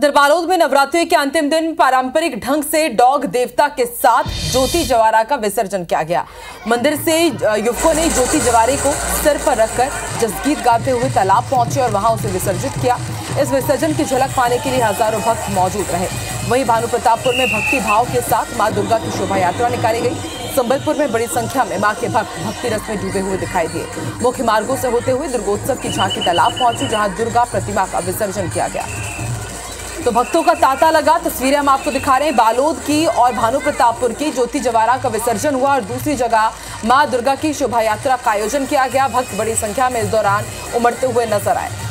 इधर बालोद में नवरात्रि के अंतिम दिन पारंपरिक ढंग से डॉग देवता के साथ ज्योति जवारा का विसर्जन किया गया। मंदिर से युवकों ने ज्योति जवारे को सिर पर रखकर जसगीत गाते हुए तालाब पहुँचे और वहाँ उसे विसर्जित किया। इस विसर्जन की झलक पाने के लिए हज़ारों भक्त मौजूद रहे। वहीं भानु प्रतापपुर में भक्ति भाव के साथ माँ दुर्गा की शोभा यात्रा निकाली गई। संबलपुर में बड़ी संख्या में माँ के भक्त भक्ति रस में डूबे हुए दिखाई दिए। मुख्य मार्गों से होते हुए दुर्गोत्सव की झांकी तालाब पहुँची, जहाँ दुर्गा प्रतिमा का विसर्जन किया गया। तो भक्तों का तांता लगा, तस्वीरें हम आपको दिखा रहे हैं बालोद की और भानु प्रतापपुर की, ज्योति जवारा का विसर्जन हुआ और दूसरी जगह माँ दुर्गा की शोभा यात्रा का आयोजन किया गया। भक्त बड़ी संख्या में इस दौरान उमड़ते हुए नज़र आए।